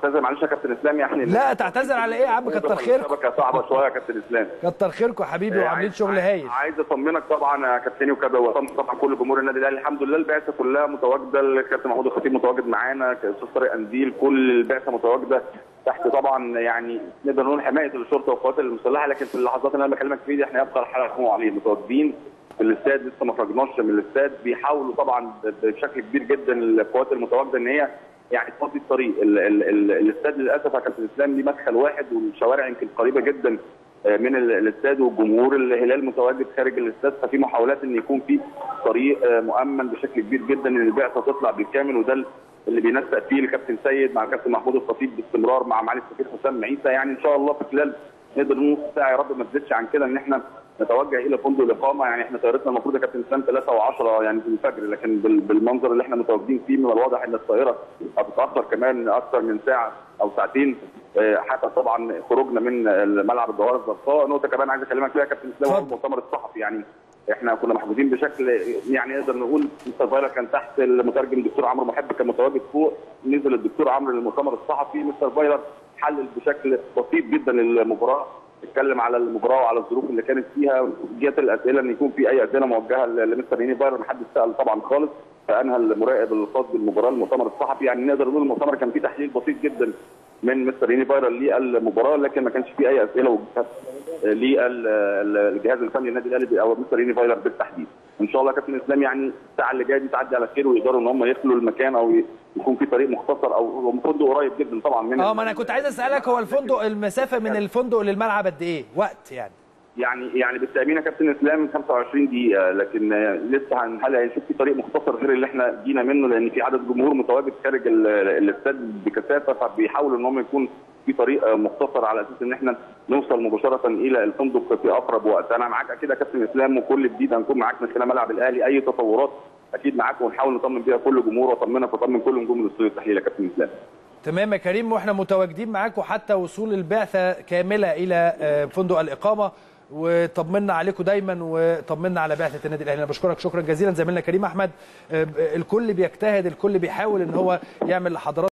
أستاذ معلش يا كابتن اسلام يعني لا تعتذر على إيه يا عم؟ كتر خيركم. الشبكة صعبة شوية يا كابتن اسلام. كتر خيركم حبيبي وعاملين عايز- شغل هايل. عايز أطمنك طبعا يا كابتني وكده وطمن طبعا كل جمهور النادي الأهلي. الحمد لله البعثة كلها متواجدة الكابتن محمود الخطيب متواجد معانا الاستاذ طارق انديل كل البعثة متواجدة تحت طبعا يعني نقدر نقول حماية الشرطه والقوات المسلحة. لكن في اللحظات اللي أنا بكلمك فيها دي إحنا يبقى الحلقة عليه متواجدين في الاستاد لسه ما خرجناش من الاستاد. بيحاولوا طبعا بشكل كبير جدا القوات المتواجدة إن هي يعني تفضي الطريق. ال- ال- ال- الاستاد للأسف يا كابتن اسلام ليه مدخل واحد والشوارع يمكن قريبة جدا آه، من ال- الاستاد والجمهور الهلال متواجد خارج الاستاد ففي محاولات إن يكون في طريق آه، مؤمن بشكل كبير جدا إن البعثة تطلع بالكامل وده اللي بينسق فيه الكابتن سيد مع الكابتن محمود الخطيب باستمرار مع معالي السفير حسام عيسى. يعني إن شاء الله في خلال نقدر نص ساعة يا رب ما تزيدش عن كده إن إحنا نتوجه إلى فندق الإقامة. يعني إحنا طيارتنا المفروض يا كابتن اسلام 3 و10 يعني في الفجر لكن بال- بالمنظر اللي إحنا متواجدين فيه من الواضح إن الطائرة هتتأخر كمان أكثر من ساعة أو ساعتين. آه، حتى طبعا خروجنا من ملعب الجوهره الزرقاء. نقطة كمان عايز أكلمك فيها يا كابتن اسلام. المؤتمر الصحفي. يعني إحنا كنا محجوزين بشكل يعني نقدر نقول مستر فايلر كان تحت المترجم الدكتور عمرو محب كان متواجد فوق. نزل الدكتور عمرو للمؤتمر الصحفي. مستر فايلر حلل بشكل بسيط جدا المباراه اتكلم على المباراة وعلى الظروف اللي كانت فيها جت الأسئلة إن يكون في أي اسئله موجهة لمستر هيني فايلر محدش سأل طبعا خالص فأنهى المراقب الخاص بالمباراة المؤتمر الصحفي يعني نقدر نقول المؤتمر كان فيه تحليل بسيط جدا من مستر هيني فايلر للمباراة لكن ما كانش فيه أي أسئلة وجهت للجهاز الفني للنادي الأهلي أو مستر هيني فايلر بالتحديد. إن شاء الله كابتن إسلام يعني الساعة اللي جاية دي تعدي على خير ويقدروا إن هم يخلوا المكان أو يكون في طريق مختصر أو فندق قريب جدا طبعا من آه ما أنا كنت عايز أسألك هو الفندق المسافة من الفندق للملعب قد إيه؟ وقت يعني. يعني يعني بالتأمين يا كابتن إسلام 25 دقيقة لكن لسه هن- هل هنشوف في طريق مختصر غير اللي إحنا جينا منه لأن في عدد جمهور متواجد خارج ال- الإستاد بكثافة فبيحاولوا إن هم يكون في طريق مختصر على أساس إن إحنا نوصل مباشرة إلى الفندق في أقرب وقت. أنا معاك أكيد يا كابتن إسلام وكل جديد هنكون معاك من خلال ملعب الأهلي. أي تطورات أكيد معاك ونحاول نطمن بيها كل جمهور واطمنك وأطمن كل نجوم الاستوديو التحليل يا كابتن إسلام. تمام يا كريم وإحنا متواجدين معاكم حتى وصول البعثة كاملة إلى آه، فندق الإقامة. وطمنا عليكم دايما وطمنا على بعثة النادي الأهلي. أنا بشكرك شكرا جزيلا. زميلنا كريم أحمد آه، الكل بيجتهد الكل بيحاول إن هو يعمل لحضراتكم